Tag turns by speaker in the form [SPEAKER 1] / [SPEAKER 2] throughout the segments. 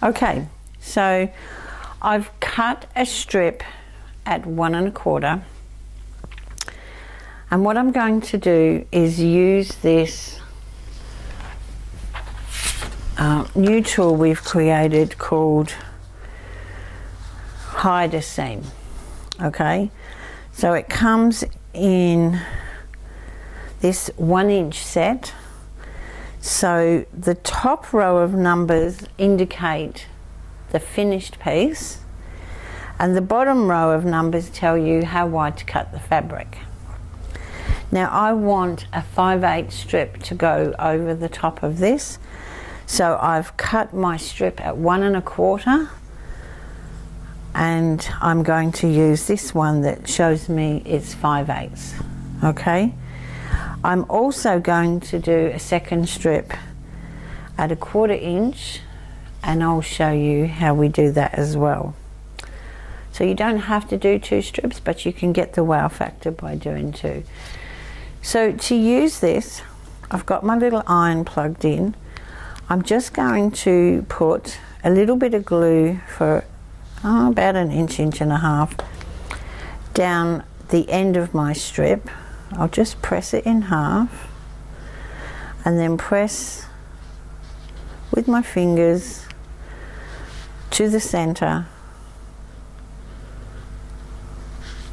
[SPEAKER 1] Okay, so I've cut a strip at one and a quarter. And what I'm going to do is use this uh, new tool we've created called Hide a Seam. Okay, so it comes in this one inch set. So the top row of numbers indicate the finished piece and the bottom row of numbers tell you how wide to cut the fabric. Now I want a 5 8 strip to go over the top of this so I've cut my strip at one and a quarter and I'm going to use this one that shows me it's 5 eighths okay I'm also going to do a second strip at a quarter inch and I'll show you how we do that as well. So you don't have to do two strips but you can get the wow factor by doing two. So to use this I've got my little iron plugged in. I'm just going to put a little bit of glue for oh, about an inch, inch and a half down the end of my strip. I'll just press it in half and then press with my fingers to the center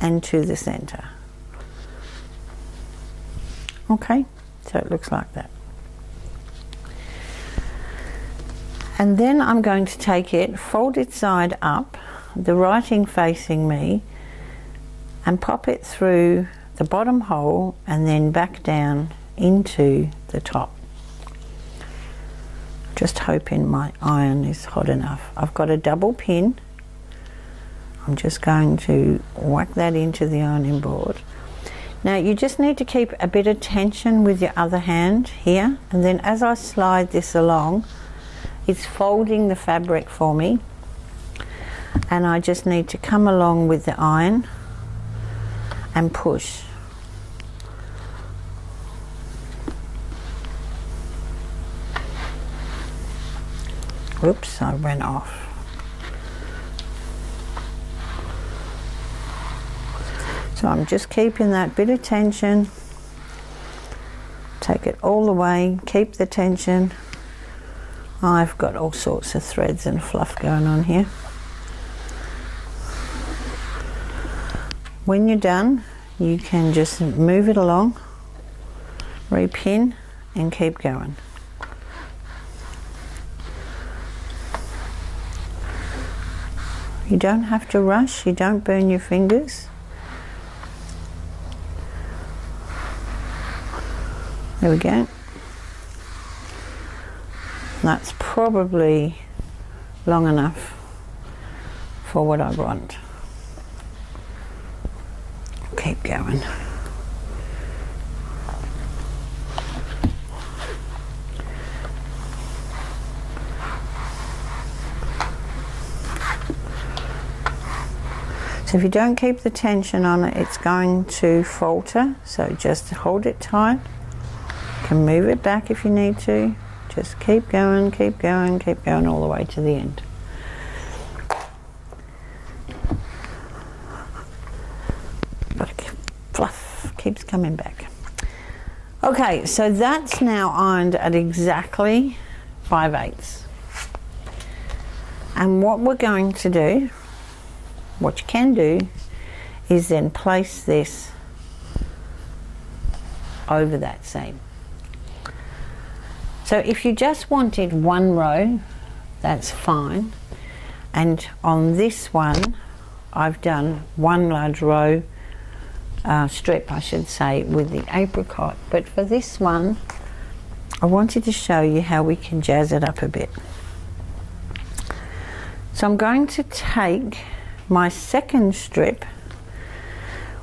[SPEAKER 1] and to the center. Okay, so it looks like that. And then I'm going to take it, fold it side up, the writing facing me, and pop it through the bottom hole and then back down into the top. Just hoping my iron is hot enough. I've got a double pin. I'm just going to whack that into the ironing board. Now you just need to keep a bit of tension with your other hand here and then as I slide this along it's folding the fabric for me and I just need to come along with the iron and push. Oops, I went off. So I'm just keeping that bit of tension. Take it all the way, keep the tension. I've got all sorts of threads and fluff going on here. When you're done, you can just move it along, repin and keep going. You don't have to rush, you don't burn your fingers. There we go. That's probably long enough for what I want. Keep going. So if you don't keep the tension on it, it's going to falter. So just hold it tight. You can move it back if you need to. Just keep going, keep going, keep going all the way to the end. But fluff keeps coming back. Okay, so that's now ironed at exactly 5 eighths. And what we're going to do, what you can do, is then place this over that seam. So if you just wanted one row, that's fine. And on this one, I've done one large row uh, strip, I should say, with the apricot. But for this one, I wanted to show you how we can jazz it up a bit. So I'm going to take my second strip,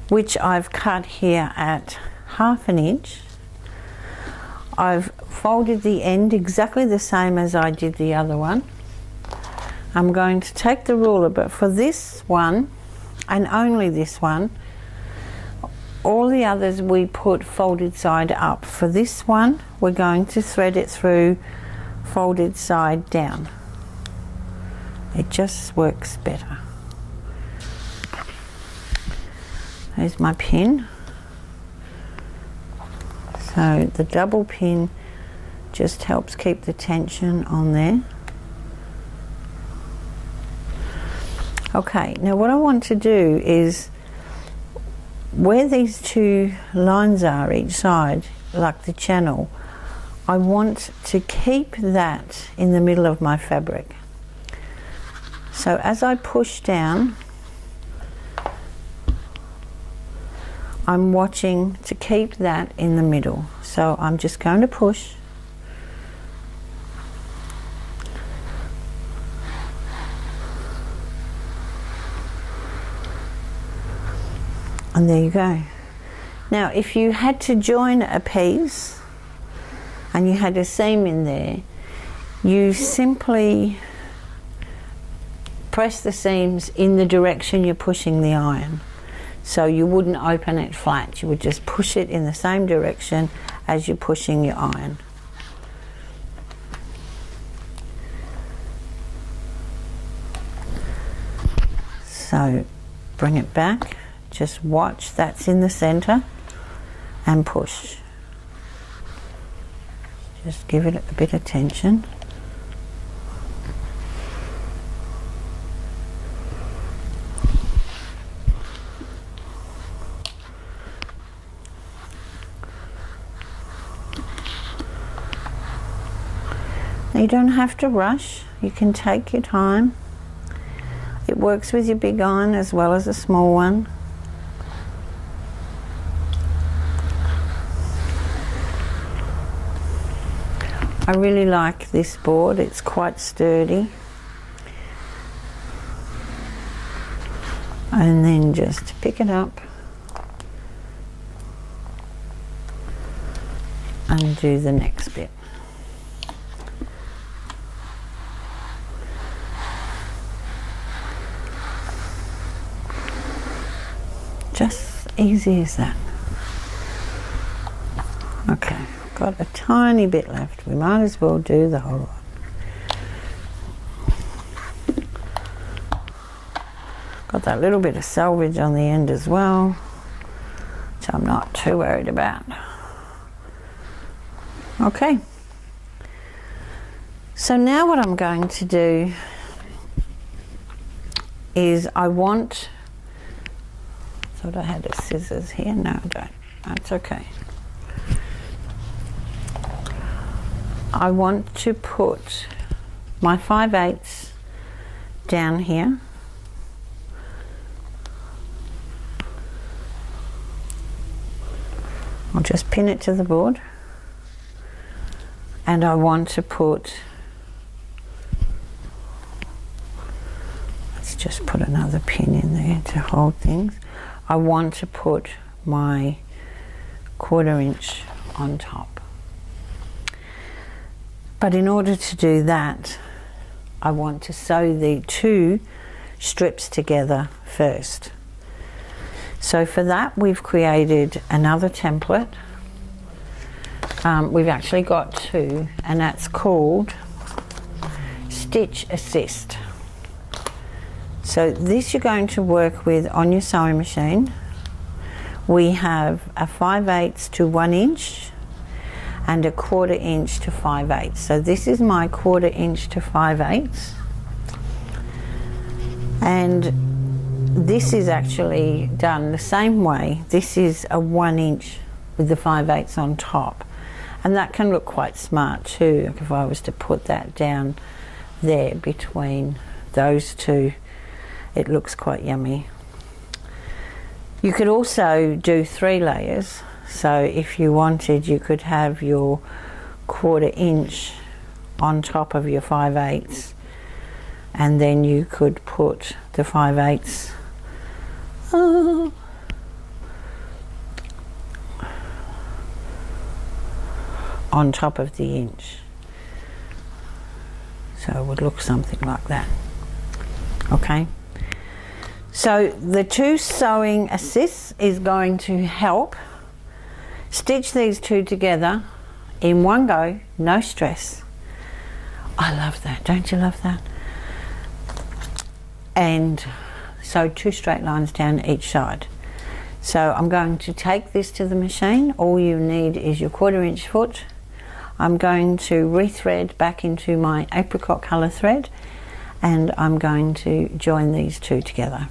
[SPEAKER 1] which I've cut here at half an inch. I've folded the end exactly the same as I did the other one. I'm going to take the ruler, but for this one, and only this one, all the others we put folded side up. For this one, we're going to thread it through folded side down. It just works better. There's my pin. So the double pin just helps keep the tension on there. Okay, now what I want to do is where these two lines are each side, like the channel, I want to keep that in the middle of my fabric. So as I push down, I'm watching to keep that in the middle. So I'm just going to push. And there you go. Now if you had to join a piece and you had a seam in there, you simply press the seams in the direction you're pushing the iron. So you wouldn't open it flat, you would just push it in the same direction as you're pushing your iron. So bring it back, just watch that's in the center and push. Just give it a bit of tension. You don't have to rush, you can take your time. It works with your big iron as well as a small one. I really like this board, it's quite sturdy. And then just pick it up and do the next bit. Just easy as that. Okay, got a tiny bit left. We might as well do the whole lot. Got that little bit of selvage on the end as well, which I'm not too worried about. Okay. So now what I'm going to do is I want Thought I had a scissors here. No, I don't. That's okay. I want to put my 5 eighths down here. I'll just pin it to the board and I want to put let's just put another pin in there to hold things I want to put my quarter inch on top. But in order to do that, I want to sew the two strips together first. So for that, we've created another template. Um, we've actually got two, and that's called Stitch Assist. So this you're going to work with on your sewing machine. We have a 5 eighths to 1 inch and a quarter inch to 5 eighths. So this is my quarter inch to 5 eighths. And this is actually done the same way. This is a 1 inch with the 5 eighths on top. And that can look quite smart too if I was to put that down there between those two it looks quite yummy. You could also do three layers. So if you wanted, you could have your quarter inch on top of your 5 eighths and then you could put the 5 eighths uh, on top of the inch. So it would look something like that. Okay. So the two sewing assists is going to help stitch these two together in one go, no stress. I love that, don't you love that? and sew two straight lines down each side. So I'm going to take this to the machine. All you need is your quarter inch foot. I'm going to rethread back into my apricot colour thread and I'm going to join these two together.